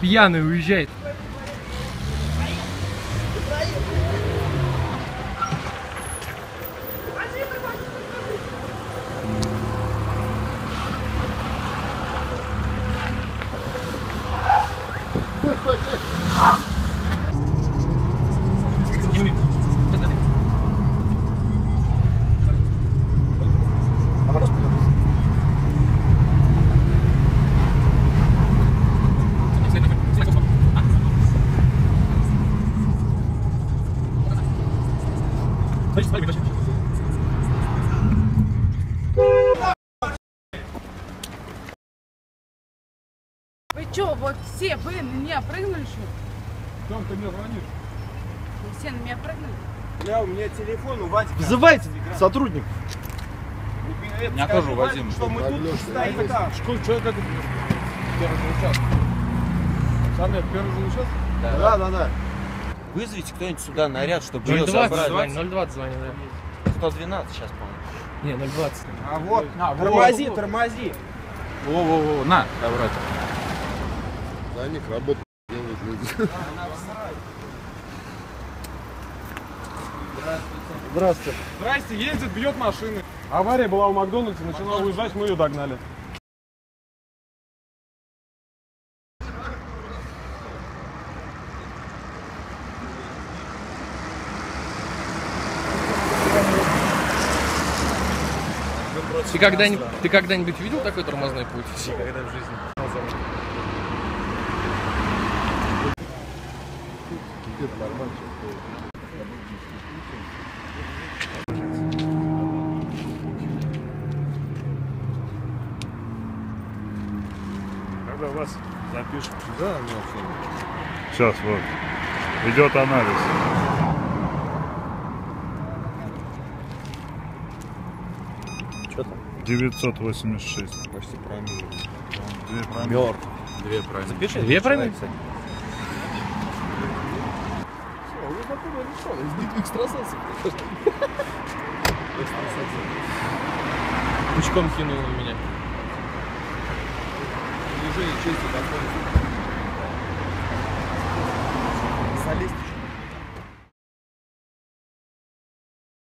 Пьяный уезжает. Вы что, вот все вы на меня прыгнули, что ли? Там ты мне звонишь. Вы все на меня прыгнули? Бля, у меня телефон у Вадика. Вызывайте сотрудник. Меня тоже Вадим. Что мы тут стоим там. Что, что это? Первый же участок. Сам это первый же участок? Да, да, да. Вызовите кто-нибудь сюда наряд, чтобы ее 020 забрать. звонит, 020 звонит, да. 112 сейчас, по-моему. Не, 020. А вот, А, вот. тормози, тормози. Во-во-во, на, давай. На них работу делают люди. Здравствуйте. Здрасте, ездит, бьет машины. Авария была у Макдональдса, начала уезжать, мы ее догнали. Ты когда-нибудь, ты когда-нибудь видел такой тормозной путь? Никогда в жизни. Когда вас запишут? Да, Сейчас вот. Идет анализ. Что там? 986. Почти промили. Две промилле. Две промили. Запиши. Две промилле? Пучком кинул меня. Движение чести достоинства.